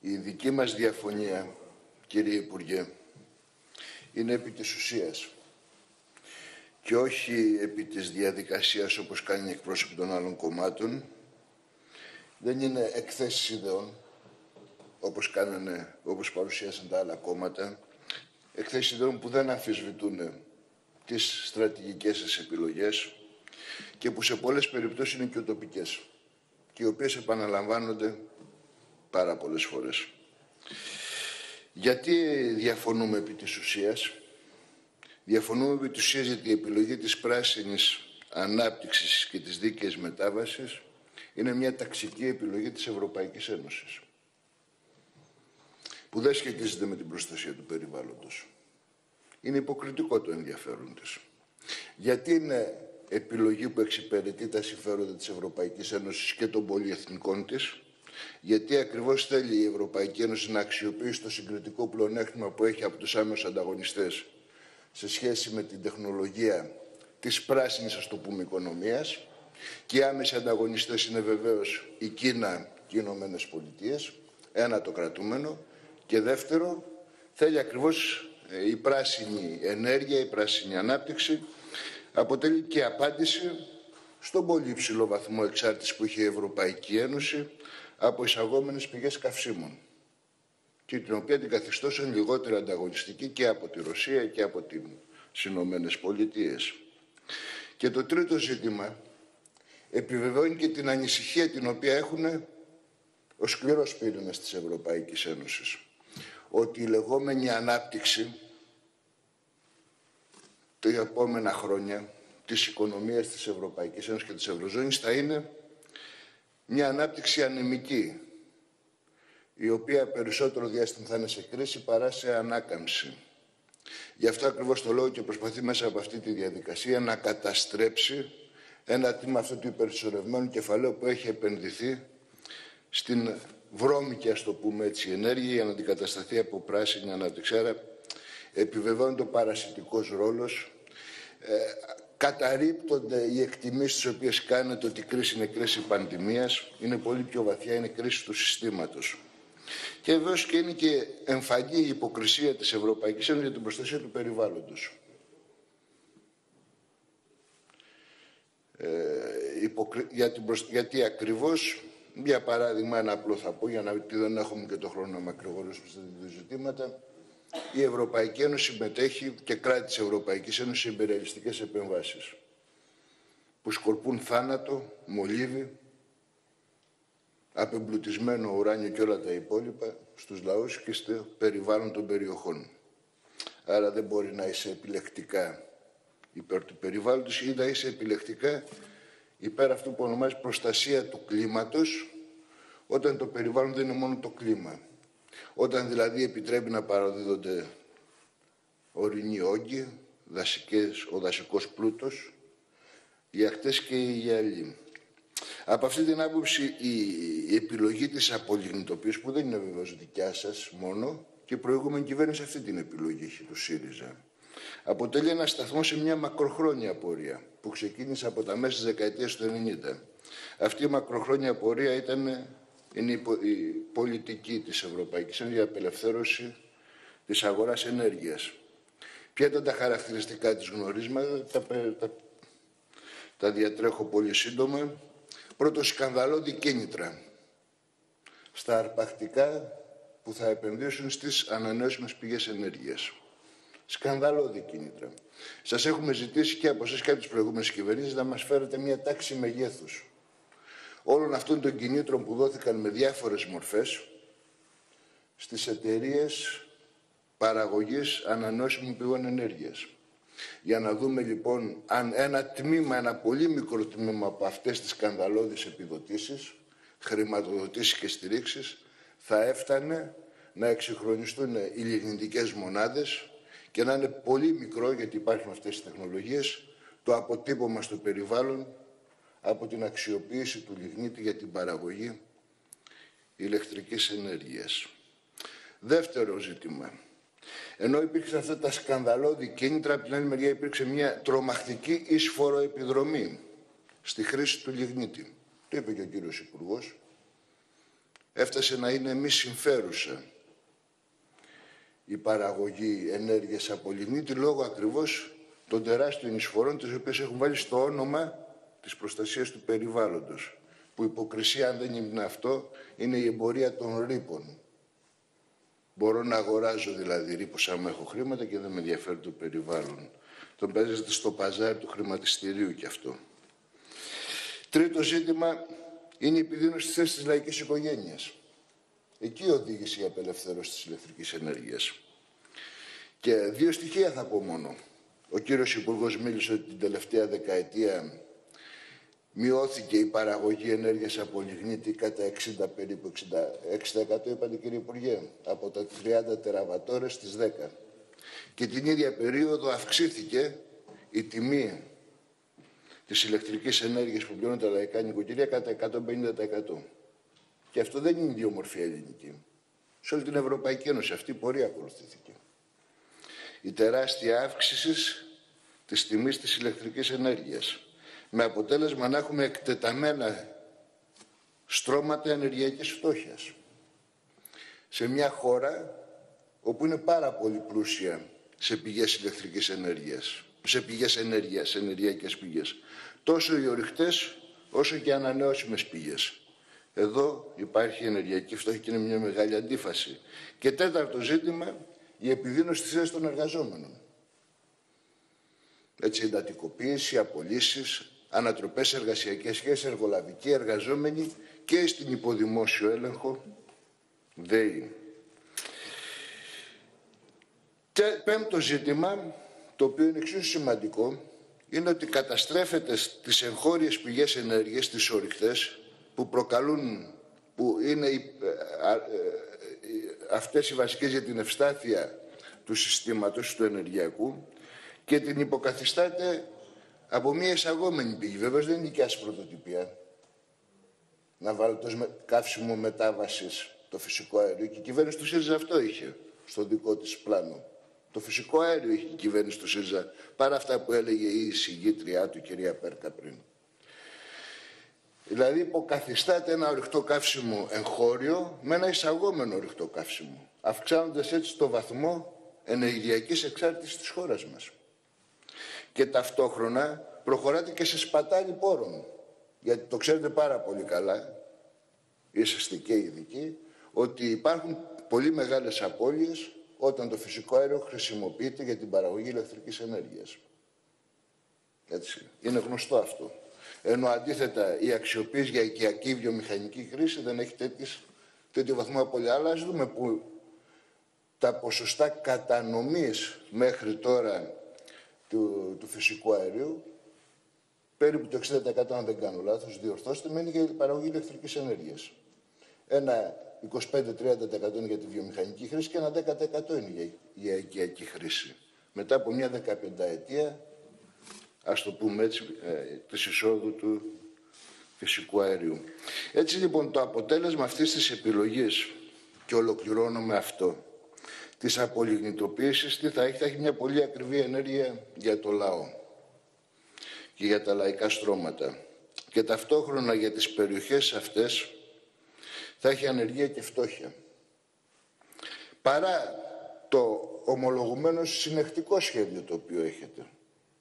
Η δική μας διαφωνία, κύριε Υπουργέ, είναι επί της ουσίας και όχι επί της διαδικασίας όπως κάνει εκπρόσωποι των άλλων κομμάτων. Δεν είναι εκθέσεις ιδεών, όπως, κάνανε, όπως παρουσίασαν τα άλλα κόμματα, εκθέσεις ιδεών που δεν αμφισβητούν τις στρατηγικές σας επιλογές και που σε πολλές περιπτώσεις είναι και οτοπικές και οι οποίες επαναλαμβάνονται πάρα πολλές φορές. Γιατί διαφωνούμε επί της ουσίας; Διαφωνούμε επί της ουσίας γιατί η επιλογή της πράσινης ανάπτυξης και της δίκαιης μετάβασης είναι μια ταξική επιλογή της Ευρωπαϊκής Ένωσης που δεν σχετίζεται με την προστασία του περιβάλλοντος. Είναι υποκριτικό το ενδιαφέρον της. Γιατί είναι επιλογή που εξυπηρετεί τα συμφέροντα της Ευρωπαϊκής Ένωσης και των πολυεθνικών της, γιατί ακριβώς θέλει η Ευρωπαϊκή Ένωση να αξιοποιήσει το συγκριτικό πλεονέκτημα που έχει από τους άμεσους ανταγωνιστές σε σχέση με την τεχνολογία της πράσινης, ας το πούμε, οικονομίας. Και οι άμεσοι ανταγωνιστές είναι βεβαίως η Κίνα και οι Ηνωμένες Πολιτείες, ένα το κρατούμενο, και δεύτερο, θέλει ακριβώς ε, η πράσινη ενέργεια, η πράσινη ανάπτυξη. Αποτελεί και απάντηση στον πολύ υψηλό βαθμό εξάρτησης που είχε η Ευρωπαϊκή Ένωση από εισαγόμενες πηγές καυσίμων και την οποία την καθιστώσαν λιγότερο ανταγωνιστική και από τη Ρωσία και από τις Ηνωμένες Πολιτείες. Και το τρίτο ζήτημα επιβεβαιώνει και την ανησυχία την οποία έχουν ο σκληρός πύρινας της Ευρωπαϊκής Ένωσης. Ότι η λεγόμενη ανάπτυξη τα επόμενα χρόνια της οικονομίας της Ευρωπαϊκής Ένωσης και της Ευρωζώνης θα είναι μια ανάπτυξη ανεμική, η οποία περισσότερο διάστημα θα είναι σε κρίση παρά σε ανάκαμψη. Γι' αυτό ακριβώς το λόγο και προσπαθεί μέσα από αυτή τη διαδικασία να καταστρέψει ένα τμήμα αυτού του υπερσορευμένου κεφαλαίου που έχει επενδυθεί στην βρώμικη, ας το πούμε έτσι, ενέργεια για να αντικατασταθεί από πράσινη ανάπτυξη. Άρα επιβεβαιώνεται ο παρασιτικός ρόλος, ε, καταρρύπτονται οι εκτιμήσεις τις οποίες κάνετε ότι η κρίση είναι κρίση πανδημίας, είναι πολύ πιο βαθιά, είναι κρίση του συστήματος. Και βεβαίως και είναι και εμφανή η υποκρισία της Ευρωπαϊκής Ένωσης για την προστασία του περιβάλλοντος. Ε, για την Γιατί ακριβώς, για παράδειγμα ένα απλό θα πω, για να δεν έχουμε και το χρόνο να μακρηγορήσουμε στα ζητήματα, η Ευρωπαϊκή Ένωση συμμετέχει και κράτη της Ευρωπαϊκής Ένωσης σε υπεραλιστικές επεμβάσεις που σκορπούν θάνατο, μολύβι, απεμπλουτισμένο ουράνιο και όλα τα υπόλοιπα στους λαούς και στο περιβάλλον των περιοχών. Άρα δεν μπορεί να είσαι επιλεκτικά υπέρ του περιβάλλοντος ή να είσαι επιλεκτικά υπέρ αυτού που ονομάζεις προστασία του κλίματος όταν το περιβάλλον δεν είναι μόνο το κλίμα. Όταν δηλαδή επιτρέπει να παραδίδονται ορεινοί όγκοι, δασικές, ο δασικός πλούτος, οι ακτές και οι γυαλί. Από αυτή την άποψη η επιλογή της απολιγνητοποίησης, που δεν είναι βεβαίως δικιά σας μόνο, και η προηγούμενη κυβέρνηση αυτή την επιλογή έχει του ΣΥΡΙΖΑ. Αποτελεί ένα σταθμό σε μια μακροχρόνια πορεία που ξεκίνησε από τα μέσα της δεκαετίας του 90. Αυτή η μακροχρόνια πορεία ήταν είναι η πολιτική της Ευρωπαϊκής Ένωσης για απελευθέρωση της αγοράς ενέργειας. Ποια ήταν τα χαρακτηριστικά της γνωρίσματα, τα, τα, τα διατρέχω πολύ σύντομα. Πρώτο σκανδαλώδη κίνητρα στα αρπακτικά που θα επενδύσουν στις ανανεώσιμες πηγές ενέργειας. Σκανδαλώδη κίνητρα. Σας έχουμε ζητήσει και από εσάς και από τις προηγούμενες κυβερνήσεις να μας φέρετε μια τάξη μεγέθους όλων αυτών των κινήτρων που δόθηκαν με διάφορες μορφές στις εταιρείες παραγωγής ανανεώσιμων πηγών ενέργειας. Για να δούμε λοιπόν αν ένα τμήμα, ένα πολύ μικρό τμήμα από αυτές τις σκανδαλώδεις επιδοτήσεις, χρηματοδοτήσεις και στηρίξεις, θα έφτανε να εξυγχρονιστούν οι λιγνητικές μονάδες και να είναι πολύ μικρό, γιατί υπάρχουν αυτές τις τεχνολογίες, το αποτύπωμα στο περιβάλλον από την αξιοποίηση του λιγνίτη για την παραγωγή ηλεκτρικής ενέργειας. Δεύτερο ζήτημα. Ενώ υπήρξαν αυτά τα σκανδαλώδη κίνητρα, από την άλλη μεριά υπήρξε μια τρομακτική εισφορο επιδρομή στη χρήση του λιγνίτη. Το είπε και ο κύριος Υπουργός. έφτασε να είναι μη συμφέρουσα η παραγωγή ενέργειας από λιγνίτη λόγω ακριβώς των τεράστιων εισφορών τις οποίες έχουν βάλει στο όνομα της προστασίας του περιβάλλοντος. Που υποκρισία, αν δεν είναι αυτό, είναι η εμπορία των ρήπων. Μπορώ να αγοράζω δηλαδή ρήπος άμα έχω χρήματα και δεν με ενδιαφέρει το περιβάλλον. Τον παίζεται στο παζάρι του χρηματιστηρίου κι αυτό. Τρίτο ζήτημα είναι η επιδείνωση της θέσης της λαϊκής οικογένειας. Εκεί οδήγησε η απελευθέρωση της ηλεκτρικής ενέργειας. Και δύο στοιχεία θα πω μόνο. Ο κύριος Υπουργός μίλησε ότι την τελευταία δεκαετία μειώθηκε η παραγωγή ενέργειας από λιγνίτη κατά 60 περίπου 66% είπατε κύριε Υπουργέ, από τα 30 τεραβατόρες στις 10. Και την ίδια περίοδο αυξήθηκε η τιμή της ηλεκτρικής ενέργειας που πληρώνουν τα λαϊκά νοικοκυρία κατά 150%. Και αυτό δεν είναι ιδιομορφία ελληνική. Σε όλη την Ευρωπαϊκή Ένωση αυτή η πορεία ακολουθήθηκε. Η τεράστια αύξηση της τιμής της ηλεκτρικής ενέργειας με αποτέλεσμα να έχουμε εκτεταμένα στρώματα ενεργειακής φτώχειας. Σε μια χώρα όπου είναι πάρα πολύ πλούσια σε πηγές ηλεκτρικής ενέργειας, σε πηγές ενέργειας, ενεργειακές πηγές. Τόσο οι ορυκτές όσο και οι ανανεώσιμες πηγές. Εδώ υπάρχει ενεργειακή φτώχεια και είναι μια μεγάλη αντίφαση. Και τέταρτο ζήτημα, η επιδείνωση της θέσης των εργαζόμενων. Έτσι, εντατικοποίηση, απολύσεις, ανατροπές εργασιακές σχέσεις, εργολαβικοί, εργαζόμενοι και στην υποδημόσιο έλεγχο ΔΕΗ. Και πέμπτο ζήτημα, το οποίο είναι εξίσου σημαντικό, είναι ότι καταστρέφεται στις εγχώριες πηγές ενέργειας, τις ορυκτές, που προκαλούν, που είναι ε, ε, αυτές οι βασικές για την ευστάθεια του συστήματος, του ενεργειακού και την υποκαθιστάται από μια εισαγόμενη πηγή. Βέβαια δεν είναι δικιά πρωτοτυπία. Να βάλω το καύσιμο μετάβασης το φυσικό αέριο και η κυβέρνηση του ΣΥΡΙΖΑ αυτό είχε στο δικό της πλάνο. Το φυσικό αέριο είχε η κυβέρνηση του ΣΥΡΙΖΑ παρά αυτά που έλεγε η εισηγήτριά του κυρία Πέρκα πριν. Δηλαδή υποκαθιστάται ένα ορυκτό καύσιμο εγχώριο με ένα εισαγόμενο ορυκτό καύσιμο, αυξάνοντας έτσι το βαθμό ενεργειακής εξάρτησης της χώρας μας. Και ταυτόχρονα προχωράτε και σε σπατάλη πόρων. Γιατί το ξέρετε πάρα πολύ καλά, είσαστε και ειδικοί, ότι υπάρχουν πολύ μεγάλες απώλειες όταν το φυσικό αέριο χρησιμοποιείται για την παραγωγή ηλεκτρικής ενέργειας. Έτσι. Είναι γνωστό αυτό. Ενώ αντίθετα η αξιοποίηση για οικιακή βιομηχανική χρήση δεν έχει τέτοις, τέτοιο βαθμό απώλεια. Αλλά ας δούμε που τα ποσοστά κατανομής μέχρι τώρα του, του φυσικού αερίου, περίπου το 60% αν δεν κάνω λάθος, διορθώστε, μένει για την παραγωγή ηλεκτρικής ενέργειας. Ένα 25-30% είναι για τη βιομηχανική χρήση και ένα 10% είναι για, για οικιακή χρήση. Μετά από μια 15 ετία, ας το πούμε έτσι, ε, της εισόδου του φυσικού αερίου. Έτσι λοιπόν το αποτέλεσμα αυτής της επιλογής, και ολοκληρώνω με αυτό, της απολιγνητοποίησης, τι θα έχει, θα έχει μια πολύ ακριβή ενέργεια για το λαό και για τα λαϊκά στρώματα. Και ταυτόχρονα για τις περιοχές αυτές θα έχει ανεργία και φτώχεια. Παρά το ομολογουμένο συνεχτικό σχέδιο το οποίο έχετε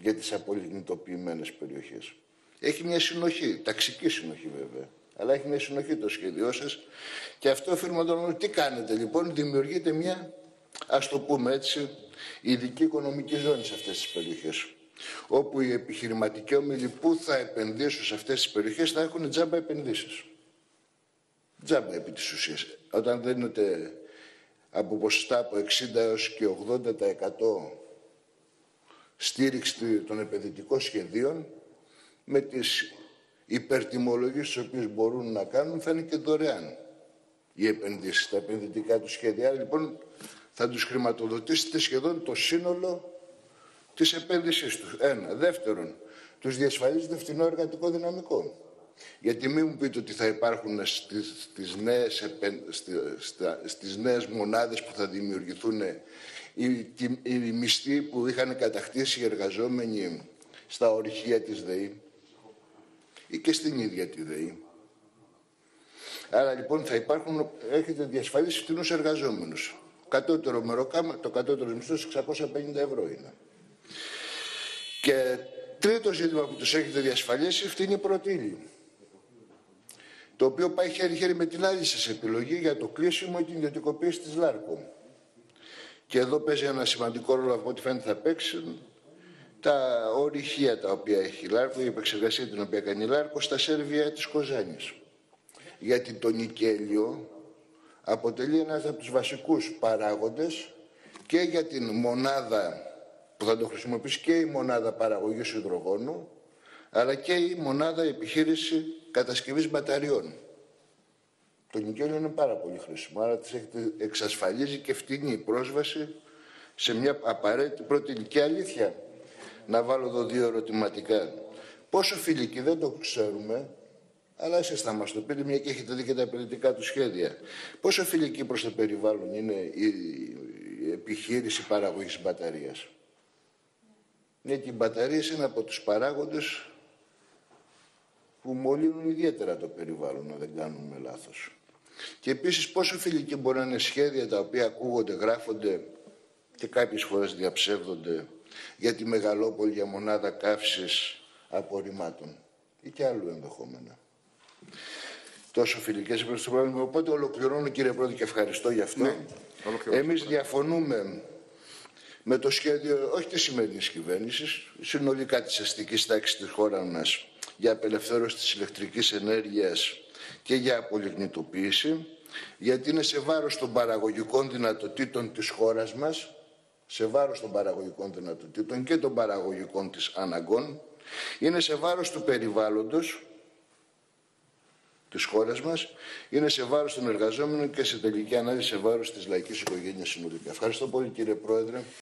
για τις απολιγνητοποιημένες περιοχές. Έχει μια συνοχή, ταξική συνοχή βέβαια, αλλά έχει μια συνοχή το σχέδιό σας και αυτό οφείλουμε να τι κάνετε λοιπόν, δημιουργείτε μια, ας το πούμε έτσι, ειδική οικονομική ζώνη σε αυτές τις περιοχές όπου οι επιχειρηματικοί όμιλοι που θα επενδύσουν σε αυτές τις περιοχές θα έχουν τζάμπα επενδύσεις. Τζάμπα επί της ουσίας. Όταν δίνεται από ποσοστά από 60 έως και 80% στήριξη των επενδυτικών σχεδίων με τις υπερτιμολογίες τις οποίες μπορούν να κάνουν θα είναι και δωρεάν οι επενδύσεις, τα επενδυτικά του σχέδια. Λοιπόν, θα τους χρηματοδοτήσετε σχεδόν το σύνολο της επένδυσής τους. Ένα. Δεύτερον, τους διασφαλίζετε φθηνό εργατικό δυναμικό. Γιατί μην μου πείτε ότι θα υπάρχουν στις, στις, νέες, στις νέες μονάδες που θα δημιουργηθούν οι, οι μισθοί που είχαν κατακτήσει οι εργαζόμενοι στα ορυχεία της ΔΕΗ ή και στην ίδια τη ΔΕΗ. Άρα λοιπόν θα υπάρχουν, έχετε διασφαλίσει φτηνούς εργαζόμενους. Κατώτερο μεροκάμα, το κατώτερο μισθό 650 ευρώ είναι. Και τρίτο ζήτημα που τους έχετε διασφαλίσει, φτηνή πρώτη ύλη. Το οποίο πάει χέρι-χέρι με την άλλη σας επιλογή για το κλείσιμο ή την ιδιωτικοποίηση της ΛΑΡΚΟ. Και εδώ παίζει ένα σημαντικό ρόλο από ό,τι φαίνεται θα παίξουν τα ορυχεία τα οποία έχει η ΛΑΡΚΟ, η επεξεργασία την οποία κάνει η ΛΑΡΚΟ στα Σέρβια της Κοζάνης. Γιατί το νικέλιο αποτελεί ένας από τους βασικούς παράγοντες και για την μονάδα που θα το χρησιμοποιήσει και η μονάδα παραγωγής υδρογόνου, αλλά και η μονάδα επιχείρηση κατασκευής μπαταριών. Το νικέλιο είναι πάρα πολύ χρήσιμο, άρα της εξασφαλίζει και φτηνή πρόσβαση σε μια απαραίτητη πρώτη ηλικία αλήθεια. Να βάλω εδώ δύο ερωτηματικά. Πόσο φιλική δεν το ξέρουμε, αλλά εσείς θα μας το πείτε, μια και έχετε δει και τα επενδυτικά του σχέδια. Πόσο φιλική προς το περιβάλλον είναι η επιχείρηση παραγωγής μπαταρίας; Γιατί οι μπαταρίες είναι από τους παράγοντες που μολύνουν ιδιαίτερα το περιβάλλον, να δεν κάνουμε λάθος. Και επίσης πόσο φιλική μπορεί να είναι σχέδια τα οποία ακούγονται, γράφονται και κάποιες φορές διαψεύδονται για τη μεγαλόπολη για μονάδα καύσης απορριμμάτων ή και άλλου ενδεχόμενα. Τόσο φιλικές προ το πρόβλημα. Οπότε ολοκληρώνω κύριε Πρόεδρε και ευχαριστώ γι' αυτό. Ναι, Εμείς διαφωνούμε με το σχέδιο όχι της σημερινής κυβέρνησης, συνολικά της αστικής τάξης της χώρας μας για απελευθέρωση της ηλεκτρικής ενέργειας και για απολιγνητοποίηση, γιατί είναι σε βάρος των παραγωγικών δυνατοτήτων της χώρας μας, σε βάρος των παραγωγικών δυνατοτήτων και των παραγωγικών της αναγκών, είναι σε βάρος του περιβάλλοντος, της χώρας μας, είναι σε βάρος των εργαζόμενων και σε τελική ανάλυση σε βάρος της λαϊκής οικογένειας συνολικά. Ευχαριστώ πολύ κύριε Πρόεδρε.